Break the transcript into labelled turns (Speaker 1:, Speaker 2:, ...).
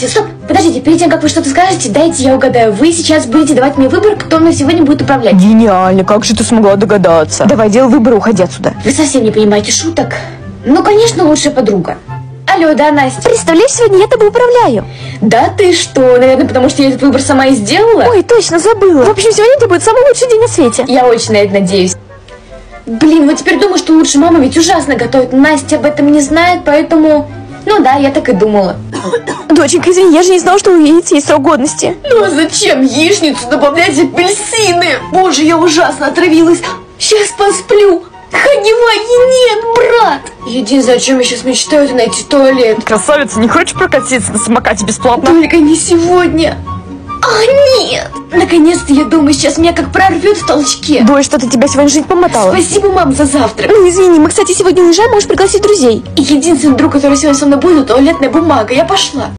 Speaker 1: Подождите, стоп, подождите, перед тем, как вы что-то скажете, дайте я угадаю. Вы сейчас будете давать мне выбор, кто на сегодня будет управлять.
Speaker 2: Гениально, как же ты смогла догадаться? Давай, делай выбор уходи отсюда.
Speaker 1: Вы совсем не понимаете шуток. Ну, конечно, лучшая подруга. Алло, да, Настя?
Speaker 3: Представляешь, сегодня я тобой управляю.
Speaker 1: Да ты что? Наверное, потому что я этот выбор сама и сделала?
Speaker 3: Ой, точно, забыла. В общем, сегодня это будет самый лучший день на свете.
Speaker 1: Я очень на это надеюсь. Блин, вот теперь думаю, что лучше мама ведь ужасно готовит. Настя об этом не знает, поэтому... Ну да, я так и думала.
Speaker 3: Доченька, извини, я же не знала, что у яиц есть срок годности.
Speaker 1: Ну а зачем яичницу добавлять апельсины? Боже, я ужасно отравилась. Сейчас посплю. Ходевай, нет, брат! Единственное, о чем я сейчас мечтаю, это найти туалет.
Speaker 2: Красавица, не хочешь прокатиться на самокате бесплатно?
Speaker 1: Только не сегодня. А, нет! Наконец-то, я думаю, сейчас меня как прорвет в толчке.
Speaker 3: Дочь, что-то тебя сегодня жизнь помотала.
Speaker 1: Спасибо, мам, за завтрак.
Speaker 3: Ну, извини, мы, кстати, сегодня уезжаем, можешь пригласить друзей.
Speaker 1: Единственный друг, который сегодня со мной будет, туалетная бумага. Я пошла.